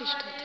Смотри,